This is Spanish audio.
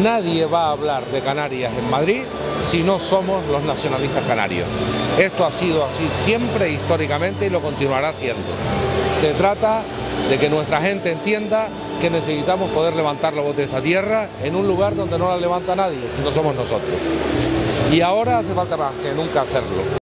Nadie va a hablar de Canarias en Madrid si no somos los nacionalistas canarios. Esto ha sido así siempre históricamente y lo continuará siendo. Se trata de que nuestra gente entienda que necesitamos poder levantar la voz de esta tierra en un lugar donde no la levanta nadie, si no somos nosotros. Y ahora hace falta más que nunca hacerlo.